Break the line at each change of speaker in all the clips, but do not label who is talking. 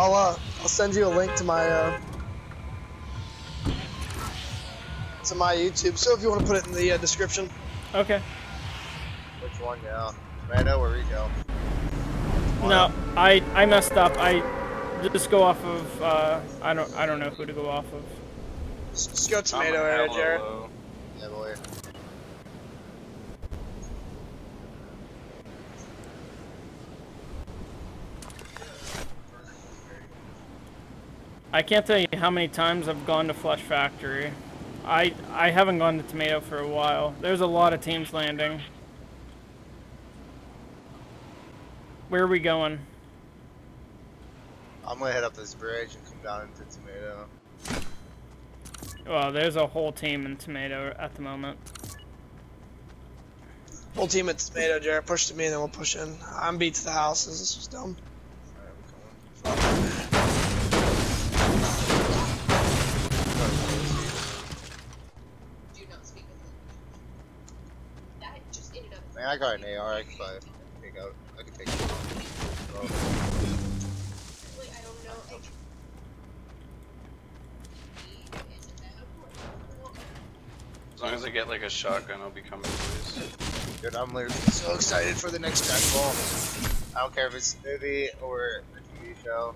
I'll uh, I'll send you a link to my uh, to my YouTube. So if you want to put it in the uh, description.
Okay.
Which one now? Tomato or Rico?
No, I I messed up. I just go off of uh, I don't I don't know who to go off of.
Just, just go tomato area, Jared.
Yeah, boy.
I can't tell you how many times I've gone to Flush Factory. I I haven't gone to Tomato for a while. There's a lot of teams landing. Where are we going?
I'm gonna head up this bridge and come down into Tomato.
Well, there's a whole team in Tomato at the moment.
Whole team at tomato, Jared. Push to me, and then we'll push in. I'm beat to the houses. This was dumb.
Alright, we're coming.
Do not speak with him. That just ended up.
Man, I got an AR. I can probably take out. I can take it. Oh,
Like, I don't know. Like, he is a metaphor.
As long as I get like a shotgun, I'll be coming boys.
dude, I'm literally so excited for the next Dragon Ball. I don't care if it's a movie or a TV show.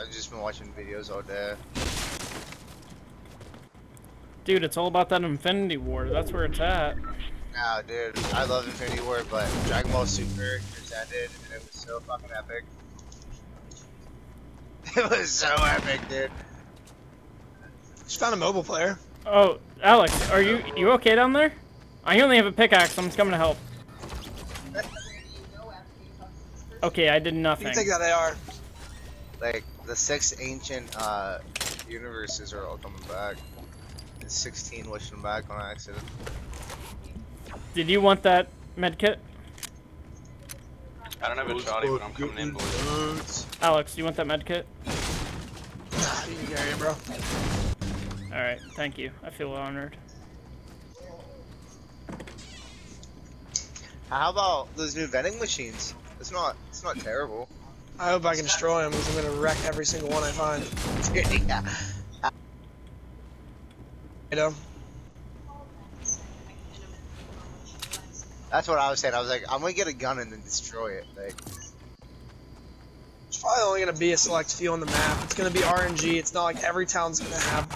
I've just been watching videos all day.
Dude, it's all about that Infinity War. That's where it's at.
Nah, dude, I love Infinity War, but Dragon Ball Super just ended, and it was so fucking epic. It was so epic, dude.
Just found a mobile player.
Oh, Alex, are you you okay down there? I only have a pickaxe. I'm just coming to help.
Where do you go after you talk to this person?
Okay, I did
You
nothing.
can take that AR.
Like the six ancient uh universes are all coming back. And 16 wishing them back on accident.
Did you want that medkit?
I don't have a shotty, but I'm coming in, boys.
Alex, do you want that medkit?
You can carry it, bro.
Alright, thank you. I feel honored.
How about those new vending machines? It's not it's not terrible.
I hope I can destroy them because I'm gonna wreck every single one I find.
yeah.
You know?
That's what I was saying. I was like, I'm gonna get a gun and then destroy it. Like,
It's probably only gonna be a select few on the map. It's gonna be RNG. It's not like every town's gonna have.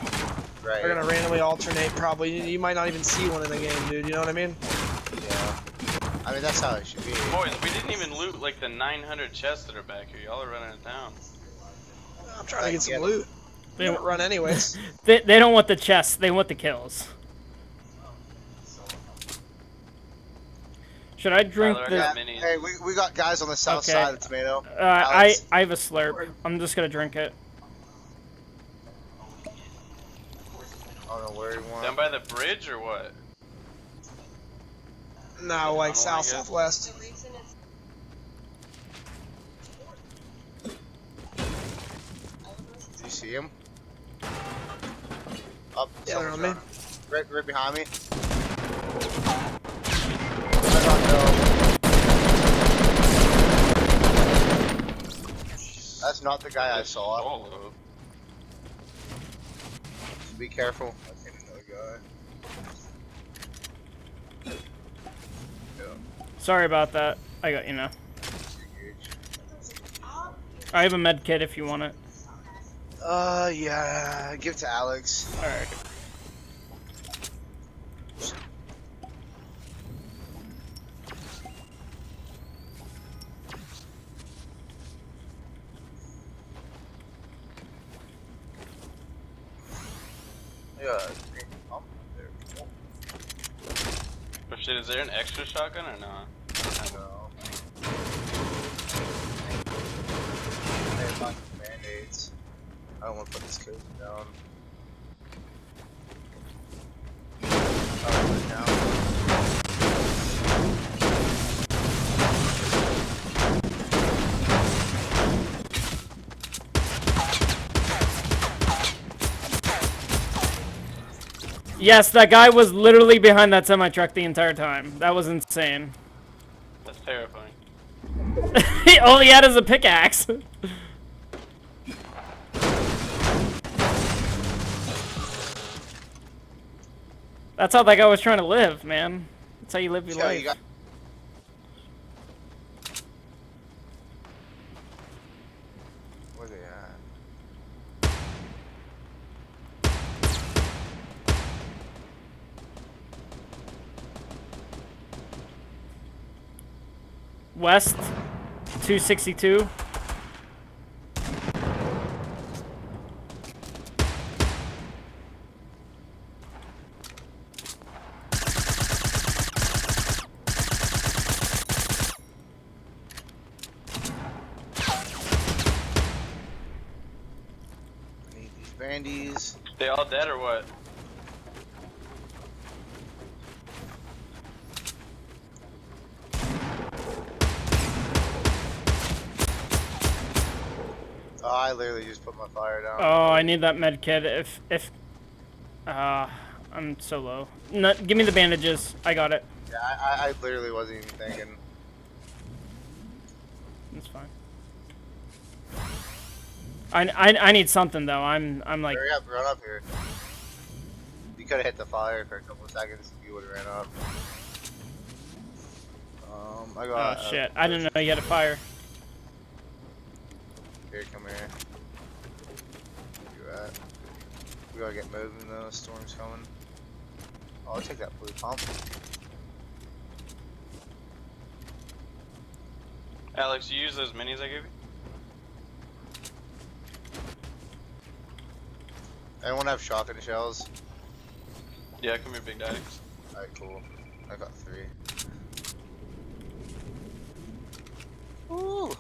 right?
They're gonna randomly alternate. Probably. You, you might not even see one in the game, dude. You know what I mean?
Yeah. I mean, that's how it should be.
Boys, we didn't even loot like the 900 chests that are back here. Y'all are running it down.
I'm trying to get some
Yeah.
loot.
They,
They don't run anyways.
they, they don't want the chests, they want the kills. Should I drink
Tyler, I
the...
got
Uh,
mini.
Hey, we, we got guys on the south
Okay.
side of the Tomato.
I, I have a slurp. I'm just gonna drink it.
I don't know where you want.
Down by the bridge or what?
no, like south, southwest.
The reason it's
Do you see him? Up.
Yeah, on me.
Right, right behind me. I don't know. That's not the guy I saw.
Solo.
Be careful. I think another guy. Yeah.
Sorry about that. I got you now. I have a med kit if you want it.
Uh, yeah. Give it to Alex.
Alright.
Yeah. green pump. There we go.
Oh shit, is there an extra shotgun or not?
No. Hey, a bunch of band-aids. I don't want to put this code down.
Yes, that guy was literally behind that semi truck the entire time. That was insane.
That's terrifying.
All he had is a pickaxe. That's how that guy was trying to live, man. That's how you live your
Joe,
life.
you got. Where they at?
West, 262.
I need these bandies.
They all dead or what?
Oh, I literally just put my fire down.
Oh, I need that med kit. If if uh, I'm so low. No, give me the bandages. I got it.
Yeah, I, I, literally wasn't even thinking.
That's fine. I, I, I need something though. I'm I'm like
Hurry up, run up here. You could have hit the fire for a couple of seconds if you would have ran up. Um, I got. Oh
shit. I didn't know you had a fire.
Here, come here. Where you at? We gotta get moving though. Storm's coming. Oh, I'll take that blue pump.
Alex, you use those minis I gave you?
Anyone have shotgun shells?
Yeah, come here, Big Daddy.
Alright, cool. I got three. Ooh.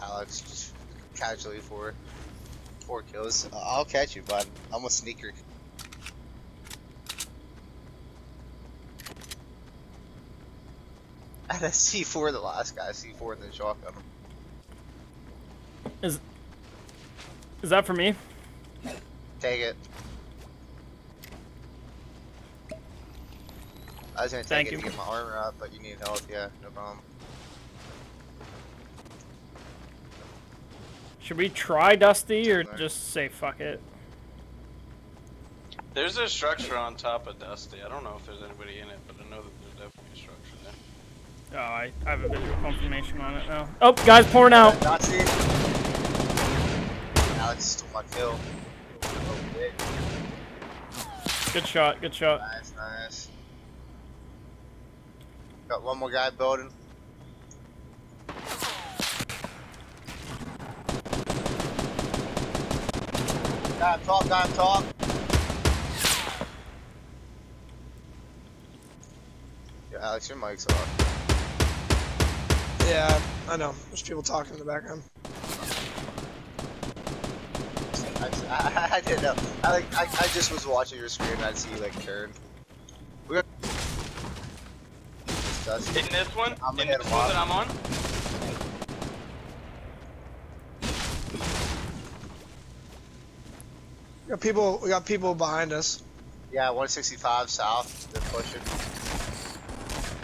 Alex, just casually for four kills. Uh, I'll catch you, bud. I'm a sneaker. I had a C4 the last guy, C4 and then shotgun.
Is is that for me?
Take it. I was gonna take
Thank
it
you.
to get my armor up, but you need health, yeah, no problem.
Should we try Dusty or just say fuck it?
There's a structure on top of Dusty. I don't know if there's anybody in it, but I know that there's definitely a structure there.
Oh, I, I have a visual confirmation on it now. Oh, guys pouring out.
Nazi! Alex stole my kill. Oh.
Good shot, good shot.
Nice, nice. Got one more guy building. Guy talk, guy talk. Yeah, Alex, your mic's off.
Yeah, I know. There's people talking in the background.
I, I, I didn't know. I like I, I just was watching your screen and I'd see you like turn. We got Dusty.
In this one?
I'm
in this one that I'm on?
We got people. We got people behind us.
Yeah, 165 south. They're pushing.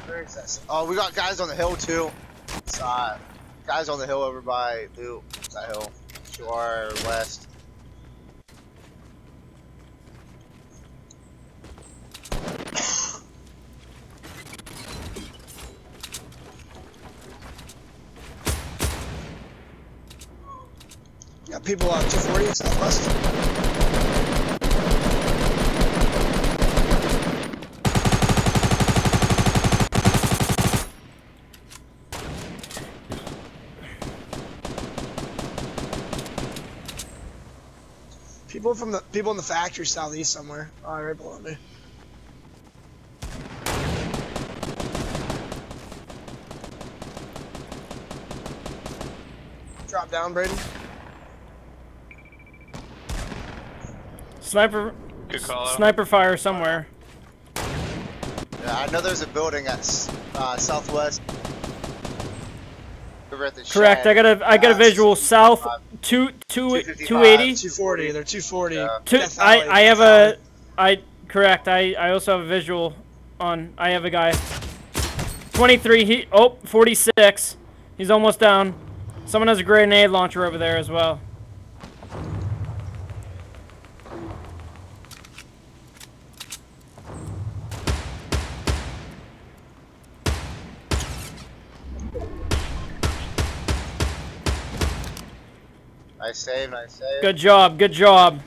Where is that? Oh, we got guys on the hill too. Uh, guys on the hill over by Lou. That hill. Shore west.
We got people on 240 southwest. People from the people in the factory southeast somewhere. Oh, right below me. Drop down, Braden.
Sniper,
Good call out.
sniper fire somewhere.
Yeah, I know there's a building at uh, southwest. Over at the
Correct.
shed.
I got a I got a
Uh,
visual south two two
255.
two eighty.
240. They're 240.
Yeah.
Two, I I have
Death
a correct. I I also have a visual on. I have a guy. 23. He oh 46. He's almost down. Someone has a grenade launcher over there as well.
Nice save, nice save.
Good job. Good job.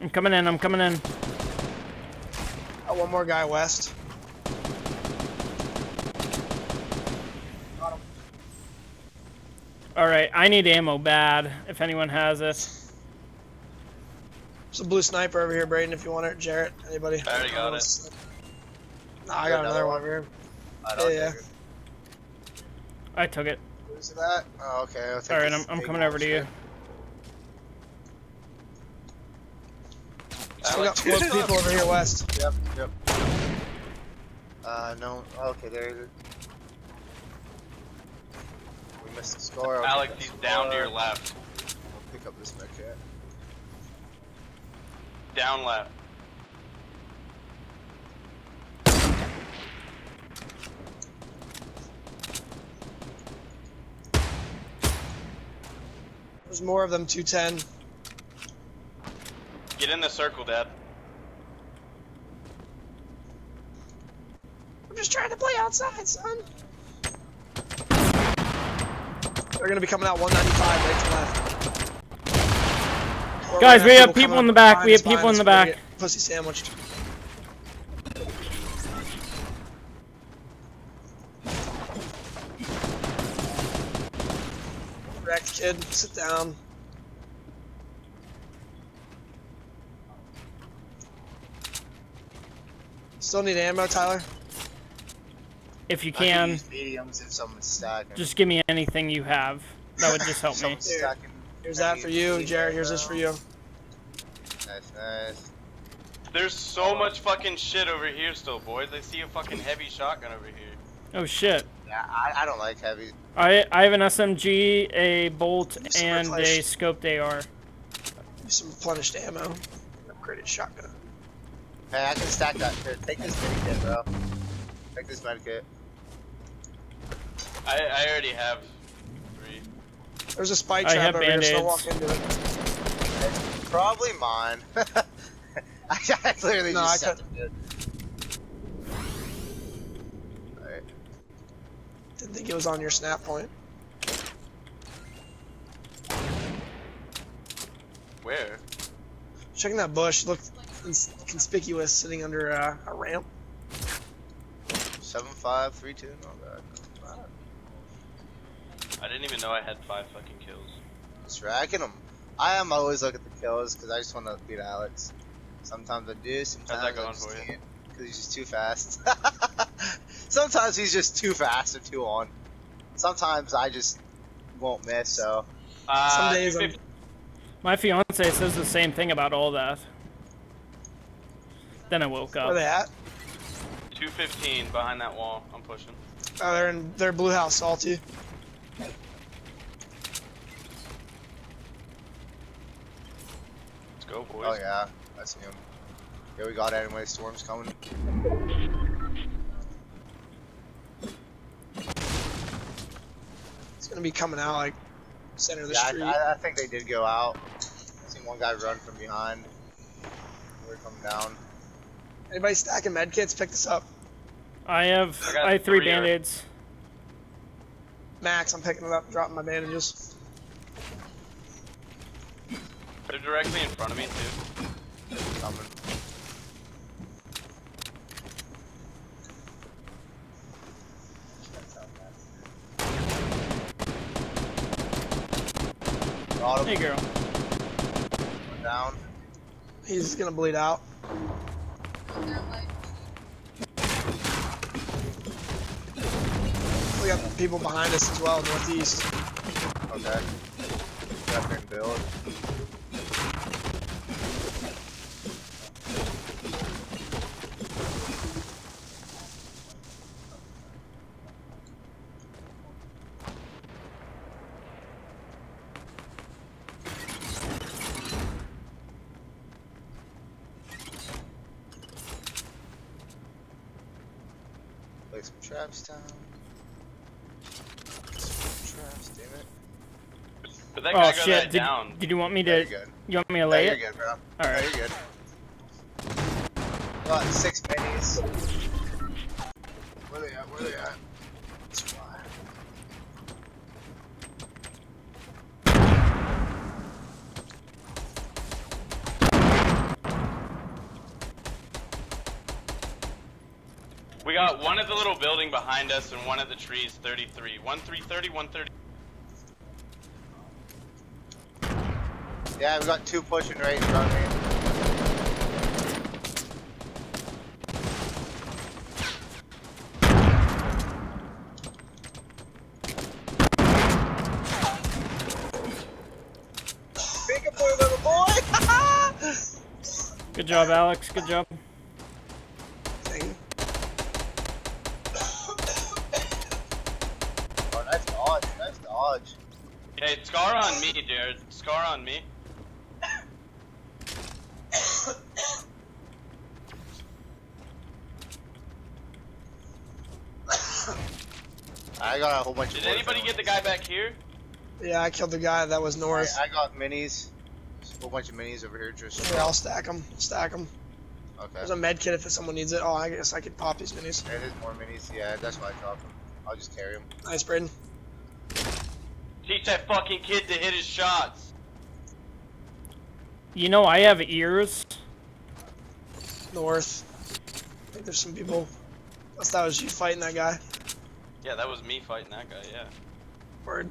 I'm coming in. I'm coming in.
Got one more guy west.
All right. I need ammo bad. If anyone has it.
There's a blue sniper over here, Braden, if you want it. Jarrett, anybody?
I already got it.
Nah, I got another one over here.
I don't
Yeah, yeah.
Think it-
I took it.
Who's that? Oh, okay. I'll take
All right. I'm I'm coming over to you.
bullshit.
Still got
Alex.
four people over here west.
Yep, yep. Uh, no. Okay, there it is. We missed the score. I'll
Alex, he's
the
down to your left.
I'll pick up this med kit.
Down left.
There's more of them, 210.
Get in the circle, Dad.
I'm just trying to play outside, son. They're gonna be coming out 195 right to left. Or
Guys, we have
coming
people in the back, we have people in the back.
Pussy sandwiched. Kid, sit down. Still need ammo, Tyler?
If you
can
can,
mediums if someone's stacking.
just give me anything you have. That would just help me.
Someone's
Here.
stacking
Here's that for you, Jared. Here's this for you.
Uh, nice, nice.
There's so much fucking shit over here still, boys. I see a fucking heavy shotgun over here.
Oh shit.
Yeah, I, I don't like heavy.
I I have an SMG, a bolt, and a scoped AR.
Some replenished ammo. Upgraded shotgun.
Hey, I can stack that. Here, take this medikit, bro. Take this medikit.
I I already have three.
There's a spike trap over here, so
Band-Aids.
walk into it.
It's probably mine. I, I literally
No,
just
I
sent it. Alright.
Didn't think it was on your snap point.
Where?
Checking that bush, looked conspicuous sitting under uh, a ramp.
Seven five three two. Not bad.
I didn't even know I had five fucking kills.
Just racking them. I am always looking at the kills because I just want to beat Alex. Sometimes I do. Sometimes
that
I
going
just
for you?
can't because he's just too fast. Sometimes he's just too fast or too on. Sometimes I just won't miss. So
Uh,
Some days I'm-
My fiance says the same thing about all that. Then I woke up.
Where
up.
they at?
215 behind that wall. I'm pushing.
Oh, they're in their blue house, salty.
Let's go, boys.
oh yeah, I see him. Yeah, we got it anyway. Storm's coming.
It's gonna be coming out like center of the
Yeah,
street.
I, I, I think they did go out. I seen one guy run from behind. We're coming down.
Anybody stacking med kits? Pick this up.
I have
I got
I have three
three, uh,
band-aids.
Max, I'm picking it up, dropping my bandages.
They're directly in front of me, too.
Coming.
Hey girl.
Down.
He's gonna bleed out. We got people behind us as well, northeast.
Okay. Definitely build.
shit. Did, did, you want me to?
Yeah,
you want me to lay it?
You're good, bro.
All right,
you're good. Got six pennies. Where they at? Where they at?
We got one at the little building behind us and one at the trees, 33. 1 330, 130.
Yeah, we got two pushing right in front of me. Big boy, little boy!
Good job, Alex. Good job.
Thing.
oh, nice dodge, nice dodge.
Hey, scar on me, dude. Scar on me.
I got a whole bunch
Did
of
anybody get the guy back here?
Yeah, I killed the guy that was north.
I, I got minis. A whole bunch of minis over here just.
Here, I'll stack them. Stack them.
Okay.
There's a med kit if someone needs it. Oh, I guess I could pop these minis.
There is more minis. Yeah, that's why I dropped them. I'll just carry them.
Nice, Braden.
Teach that fucking kid to hit his shots.
You know I have ears.
North. I think there's some people. Unless that was you fighting that guy.
Yeah, that was me fighting that guy, yeah.
Word.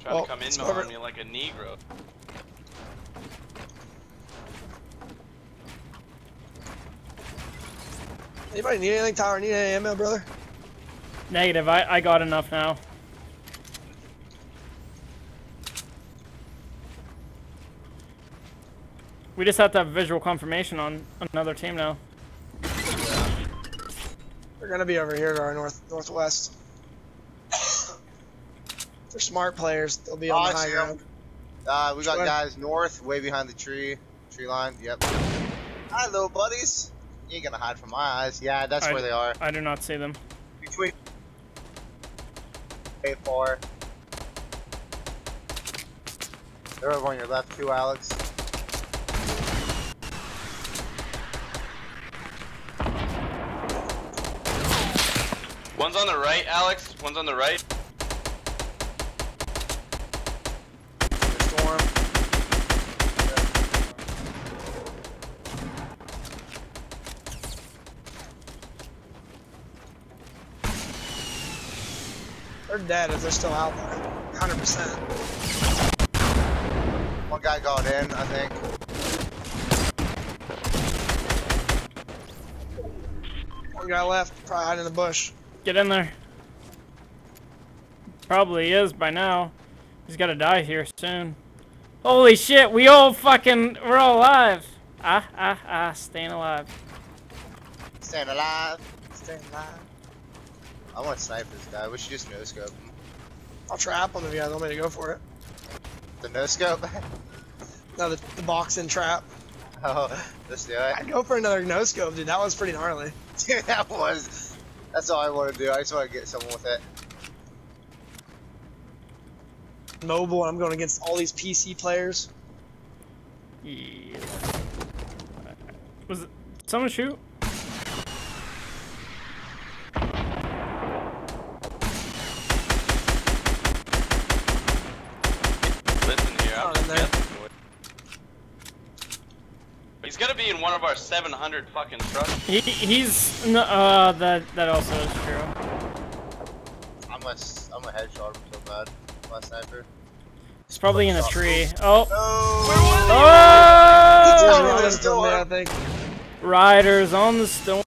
Trying
Well,
to come in
it's
behind
over-
me like a Negro.
Anybody need anything, Tyler? Need any ammo, brother?
Negative. I I got enough now. We just have to have visual confirmation on another team now.
They're gonna be over here to our north northwest. They're smart players. They'll be
Oh,
on
I
the high
see 'em.
ground.
Uh, we got
Sure.
guys north, way behind the tree, tree line. Yep. Hi, little buddies. You ain't gonna hide from my eyes. Yeah, that's
I-
where they are.
I do not see them.
Between. Way far. They're over on your left too, Alex.
One's on the right, Alex. One's on the right.
Storm.
They're dead if they're still out there. 100%.
One guy got in, I think.
One guy left, probably hiding in the bush.
Get in there. Probably is by now. He's gotta die here soon. Holy shit, we all fucking, we're all alive. Ah, ah, ah, staying alive.
Staying alive. Staying alive. I want to snipe this guy. We should just no scope him.
I'll trap him if you guys want me to go for it.
The no scope.
No, the, the box in trap.
oh, let's do it.
I'd go for another no scope, dude. That was pretty gnarly.
Dude, that was. That's all I want to do. I just want to get someone with it.
Mobile, and I'm going against all these PC players.
Yeah. Was it, someone shoot?
Listen here, I'm
Oh, in there.
guessing. He's gonna be in one of our 700 fucking trucks.
He, he's, no, uh, that, that also is true.
I'm gonna, s- I'm gonna headshot him so bad. My sniper.
He's probably in a tree. Oh,
No!
oh!
Tell me
Riders
this door.
in there, I.
Riders on the storm.